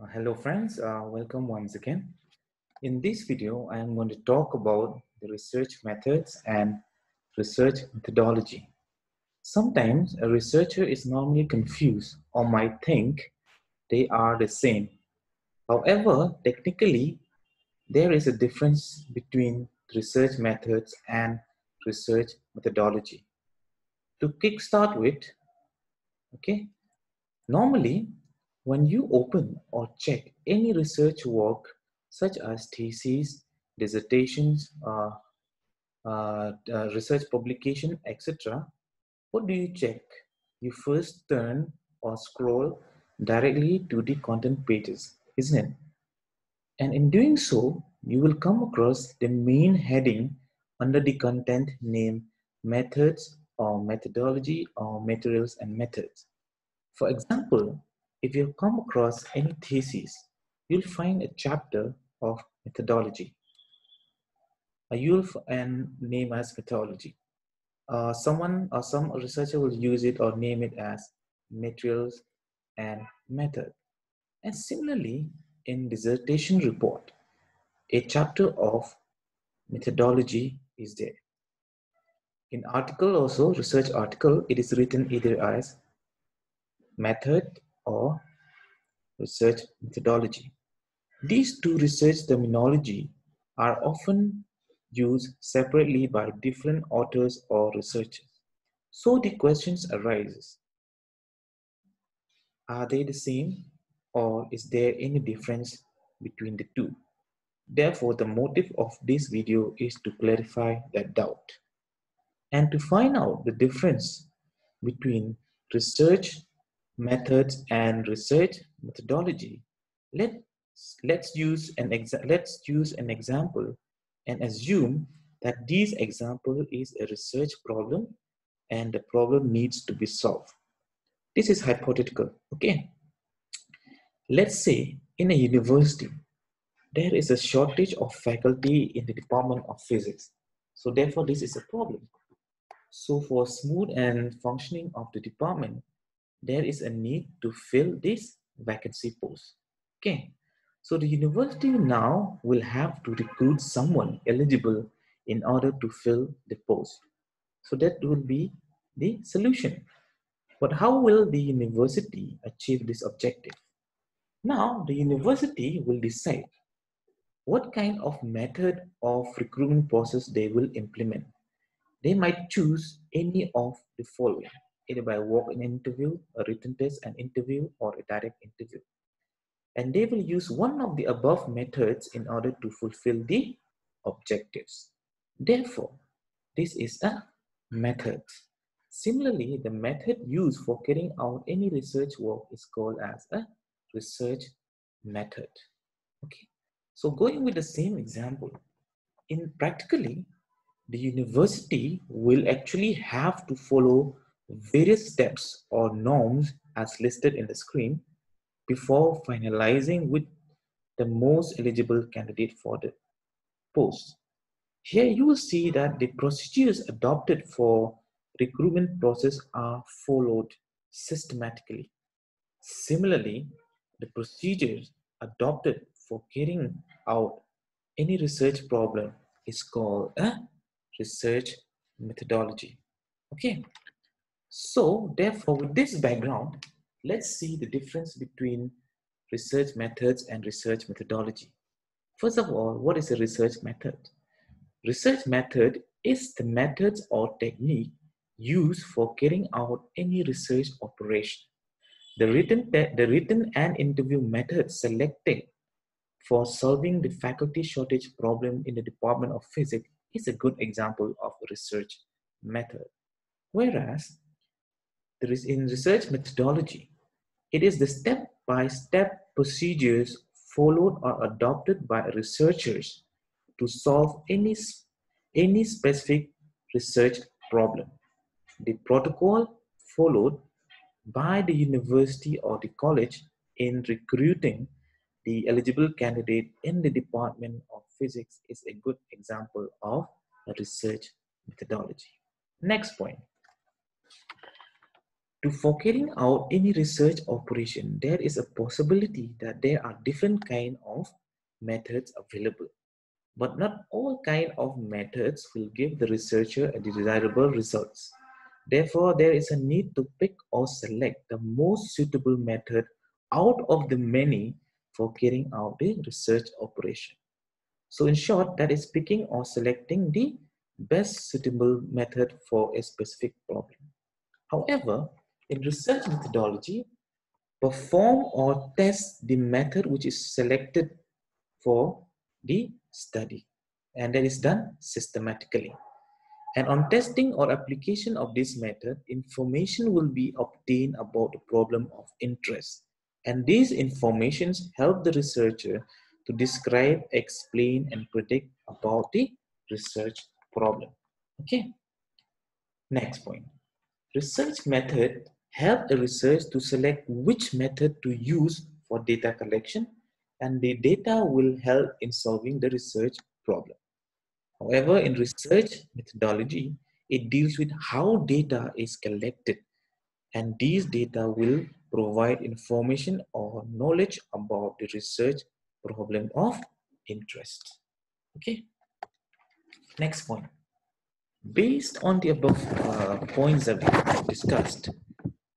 Uh, hello friends, uh, welcome once again. In this video, I am going to talk about the research methods and research methodology. Sometimes a researcher is normally confused or might think they are the same. However, technically, there is a difference between research methods and research methodology. To kickstart with, okay, normally when you open or check any research work, such as theses, dissertations, uh, uh, uh, research publication, etc., what do you check? You first turn or scroll directly to the content pages, isn't it? And in doing so, you will come across the main heading under the content name methods or methodology or materials and methods. For example, if you come across any thesis, you'll find a chapter of methodology. A you'll and name as methodology. Uh, someone or some researcher will use it or name it as materials and method. And similarly, in dissertation report, a chapter of methodology is there. In article also, research article, it is written either as method or research methodology. These two research terminology are often used separately by different authors or researchers. So the questions arises, are they the same or is there any difference between the two? Therefore, the motive of this video is to clarify that doubt and to find out the difference between research methods and research methodology. Let's, let's, use an let's use an example and assume that this example is a research problem and the problem needs to be solved. This is hypothetical, okay? Let's say in a university, there is a shortage of faculty in the Department of Physics. So therefore, this is a problem. So for smooth and functioning of the department, there is a need to fill this vacancy post. Okay, so the university now will have to recruit someone eligible in order to fill the post. So that will be the solution. But how will the university achieve this objective? Now, the university will decide what kind of method of recruitment process they will implement. They might choose any of the following either by walk-in interview, a written test, an interview, or a direct interview. And they will use one of the above methods in order to fulfill the objectives. Therefore, this is a method. Similarly, the method used for carrying out any research work is called as a research method. Okay, so going with the same example, in practically, the university will actually have to follow various steps or norms as listed in the screen before finalizing with the most eligible candidate for the post. Here you will see that the procedures adopted for recruitment process are followed systematically. Similarly, the procedures adopted for carrying out any research problem is called a research methodology. Okay, so therefore, with this background, let's see the difference between research methods and research methodology. First of all, what is a research method? Research method is the methods or technique used for carrying out any research operation. The written, the written and interview method selected for solving the faculty shortage problem in the Department of Physics is a good example of a research method. Whereas in research methodology. It is the step-by-step -step procedures followed or adopted by researchers to solve any, any specific research problem. The protocol followed by the university or the college in recruiting the eligible candidate in the Department of Physics is a good example of a research methodology. Next point. To for carrying out any research operation, there is a possibility that there are different kind of methods available. But not all kind of methods will give the researcher a desirable results. Therefore, there is a need to pick or select the most suitable method out of the many for carrying out the research operation. So in short, that is picking or selecting the best suitable method for a specific problem. However, in research methodology, perform or test the method which is selected for the study and that is done systematically. And on testing or application of this method, information will be obtained about the problem of interest. And these informations help the researcher to describe, explain, and predict about the research problem. Okay. Next point. Research method help the research to select which method to use for data collection and the data will help in solving the research problem. However, in research methodology, it deals with how data is collected and these data will provide information or knowledge about the research problem of interest. Okay, next point. Based on the above uh, points that we discussed,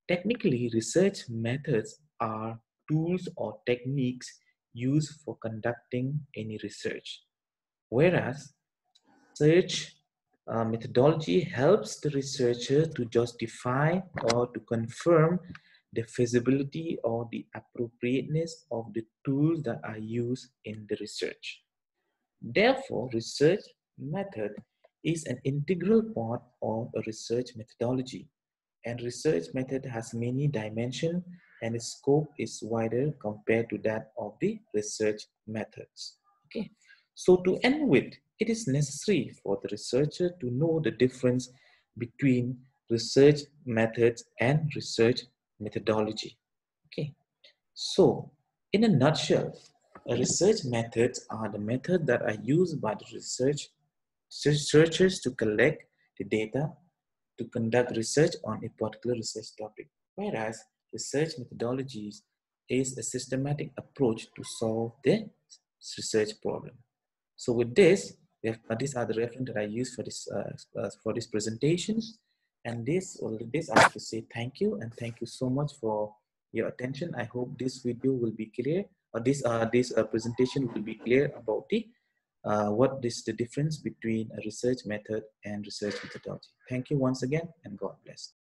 technically research methods are tools or techniques used for conducting any research. Whereas search uh, methodology helps the researcher to justify or to confirm the feasibility or the appropriateness of the tools that are used in the research. Therefore, research method is an integral part of a research methodology and research method has many dimensions and its scope is wider compared to that of the research methods. Okay, so to end with, it is necessary for the researcher to know the difference between research methods and research methodology. Okay, so in a nutshell, research methods are the methods that are used by the research researchers to collect the data to conduct research on a particular research topic. Whereas research methodologies is a systematic approach to solve the research problem. So with this, we have, uh, these are the reference that I use for this uh, uh, for this presentation. And this, or this, I have to say thank you and thank you so much for your attention. I hope this video will be clear, or this uh, this uh, presentation will be clear about the uh, what is the difference between a research method and research methodology. Thank you once again and God bless.